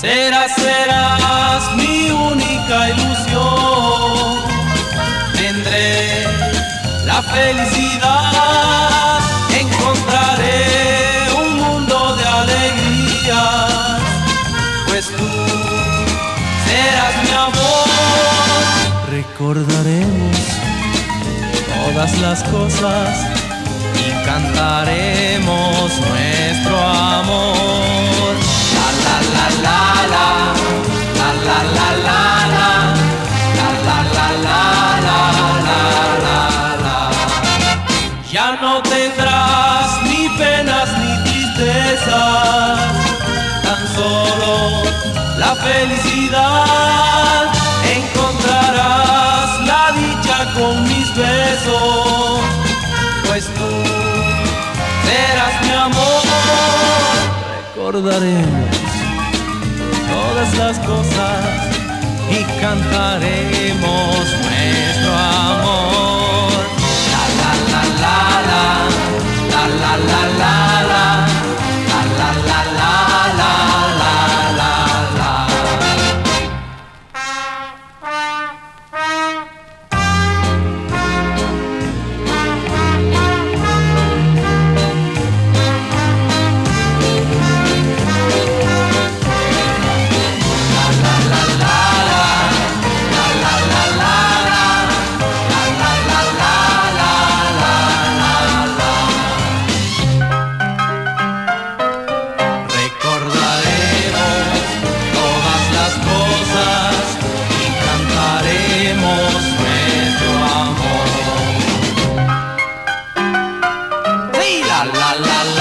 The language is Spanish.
Serás, serás mi única ilusión. Tendré la felicidad, encontraré un mundo de alegrías, pues tú serás mi amor. Recordaremos todas las cosas y cantaremos la felicidad. Encontrarás la dicha con mis besos, pues tú serás mi amor. Recordaremos todas las cosas y cantaremos. la la la. la.